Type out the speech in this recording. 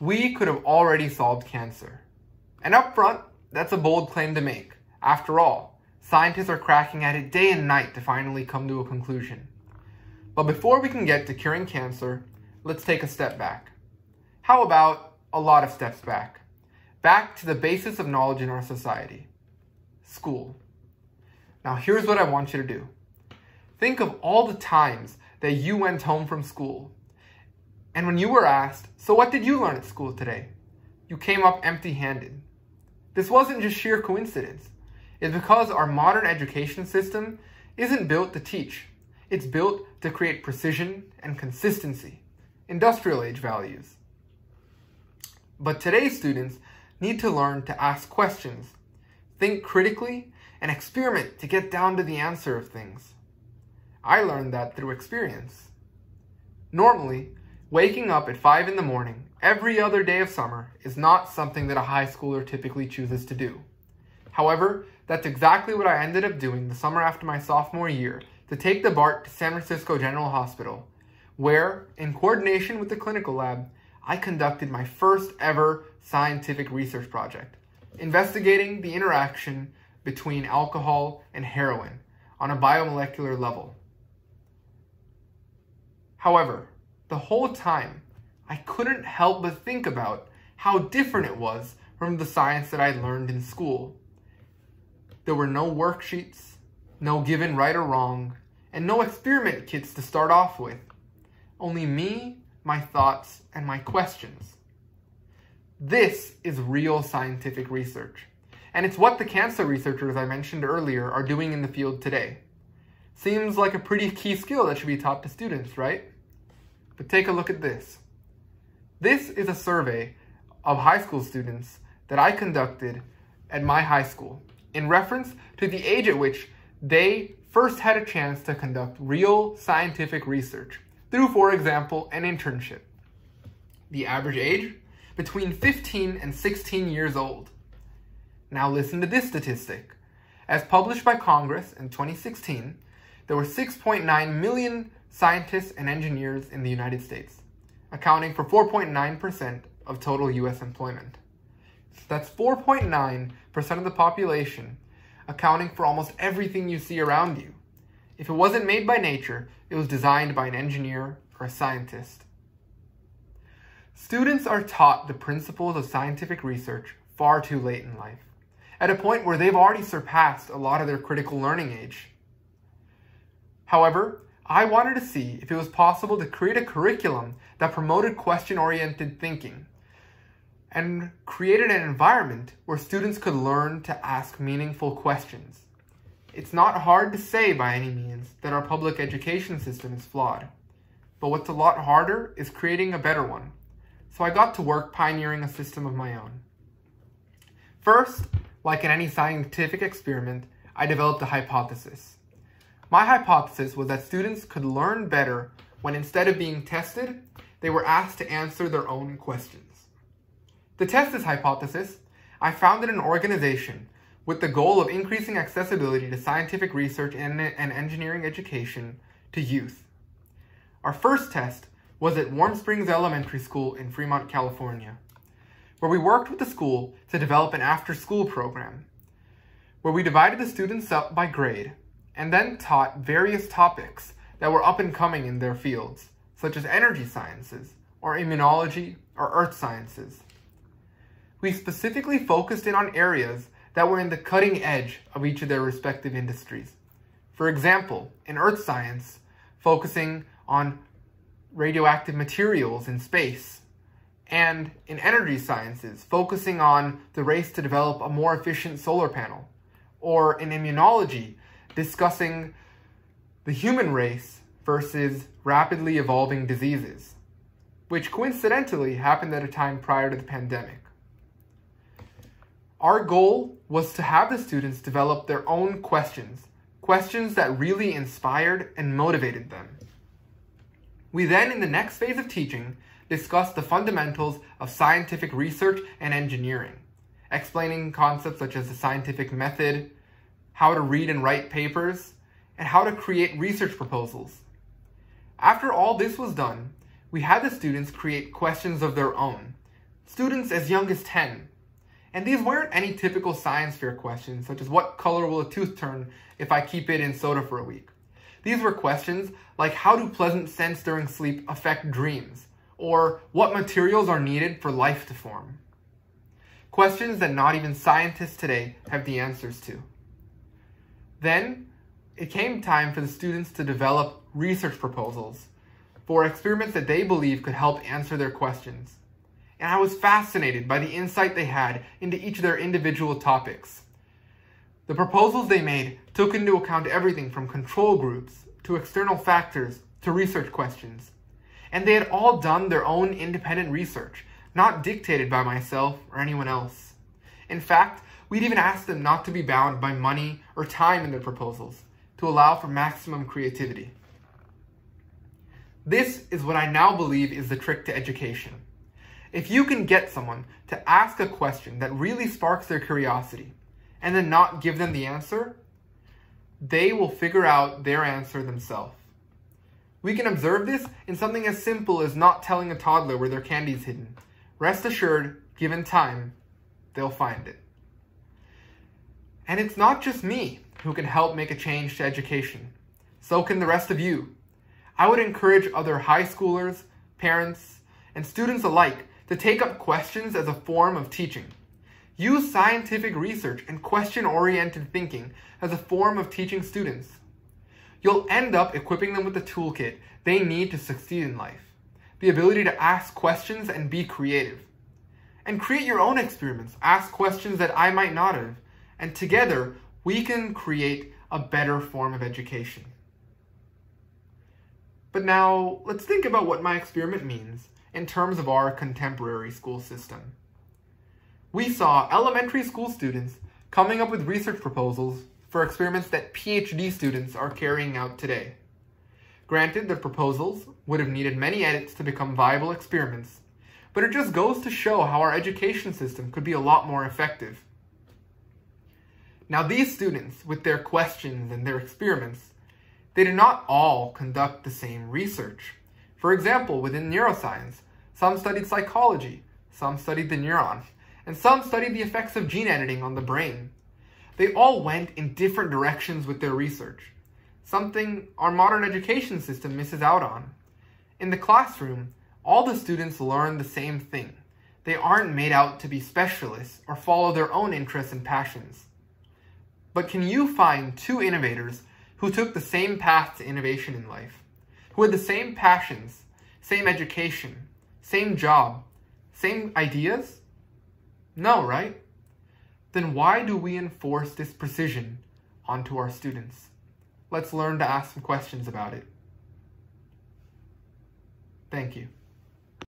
we could have already solved cancer. And up front, that's a bold claim to make. After all, scientists are cracking at it day and night to finally come to a conclusion. But before we can get to curing cancer, let's take a step back. How about a lot of steps back? Back to the basis of knowledge in our society school. Now, here's what I want you to do think of all the times that you went home from school. And when you were asked, So what did you learn at school today? You came up empty handed. This wasn't just sheer coincidence. It's because our modern education system isn't built to teach, it's built to create precision and consistency, industrial age values. But today's students need to learn to ask questions, think critically, and experiment to get down to the answer of things. I learned that through experience. Normally, waking up at 5 in the morning every other day of summer is not something that a high schooler typically chooses to do. However, that's exactly what I ended up doing the summer after my sophomore year to take the BART to San Francisco General Hospital, where, in coordination with the clinical lab, I conducted my first ever scientific research project, investigating the interaction between alcohol and heroin on a biomolecular level. However, the whole time, I couldn't help but think about how different it was from the science that I learned in school. There were no worksheets, no given right or wrong, and no experiment kits to start off with. Only me, my thoughts, and my questions. This is real scientific research, and it's what the cancer researchers I mentioned earlier are doing in the field today. Seems like a pretty key skill that should be taught to students, right? But take a look at this. This is a survey of high school students that I conducted at my high school in reference to the age at which they first had a chance to conduct real scientific research through, for example, an internship. The average age? Between 15 and 16 years old. Now listen to this statistic. As published by Congress in 2016, there were 6.9 million scientists and engineers in the United States, accounting for 4.9% of total US employment. That's 4.9% of the population, accounting for almost everything you see around you. If it wasn't made by nature, it was designed by an engineer or a scientist. Students are taught the principles of scientific research far too late in life, at a point where they've already surpassed a lot of their critical learning age. However, I wanted to see if it was possible to create a curriculum that promoted question-oriented thinking and created an environment where students could learn to ask meaningful questions. It's not hard to say by any means that our public education system is flawed, but what's a lot harder is creating a better one. So I got to work pioneering a system of my own. First, like in any scientific experiment, I developed a hypothesis. My hypothesis was that students could learn better when instead of being tested, they were asked to answer their own questions. To test this hypothesis, I founded an organization with the goal of increasing accessibility to scientific research and, and engineering education to youth. Our first test was at Warm Springs Elementary School in Fremont, California, where we worked with the school to develop an after-school program, where we divided the students up by grade and then taught various topics that were up and coming in their fields, such as energy sciences, or immunology, or earth sciences we specifically focused in on areas that were in the cutting edge of each of their respective industries. For example, in earth science, focusing on radioactive materials in space, and in energy sciences, focusing on the race to develop a more efficient solar panel, or in immunology, discussing the human race versus rapidly evolving diseases, which coincidentally happened at a time prior to the pandemic. Our goal was to have the students develop their own questions, questions that really inspired and motivated them. We then, in the next phase of teaching, discussed the fundamentals of scientific research and engineering, explaining concepts such as the scientific method, how to read and write papers, and how to create research proposals. After all this was done, we had the students create questions of their own, students as young as 10. And these weren't any typical science fair questions, such as what color will a tooth turn if I keep it in soda for a week. These were questions like how do pleasant scents during sleep affect dreams? Or what materials are needed for life to form? Questions that not even scientists today have the answers to. Then, it came time for the students to develop research proposals for experiments that they believe could help answer their questions. And I was fascinated by the insight they had into each of their individual topics. The proposals they made took into account everything from control groups to external factors to research questions. And they had all done their own independent research, not dictated by myself or anyone else. In fact, we'd even ask them not to be bound by money or time in their proposals, to allow for maximum creativity. This is what I now believe is the trick to education. If you can get someone to ask a question that really sparks their curiosity, and then not give them the answer, they will figure out their answer themselves. We can observe this in something as simple as not telling a toddler where their candy is hidden. Rest assured, given time, they'll find it. And it's not just me who can help make a change to education. So can the rest of you. I would encourage other high schoolers, parents, and students alike to take up questions as a form of teaching. Use scientific research and question-oriented thinking as a form of teaching students. You'll end up equipping them with the toolkit they need to succeed in life. The ability to ask questions and be creative. And create your own experiments. Ask questions that I might not have. And together, we can create a better form of education. But now, let's think about what my experiment means in terms of our contemporary school system. We saw elementary school students coming up with research proposals for experiments that PhD students are carrying out today. Granted, the proposals would have needed many edits to become viable experiments, but it just goes to show how our education system could be a lot more effective. Now these students, with their questions and their experiments, they did not all conduct the same research. For example, within neuroscience, some studied psychology, some studied the neuron, and some studied the effects of gene editing on the brain. They all went in different directions with their research, something our modern education system misses out on. In the classroom, all the students learn the same thing. They aren't made out to be specialists or follow their own interests and passions. But can you find two innovators who took the same path to innovation in life, who had the same passions, same education, same job? Same ideas? No, right? Then why do we enforce this precision onto our students? Let's learn to ask some questions about it. Thank you.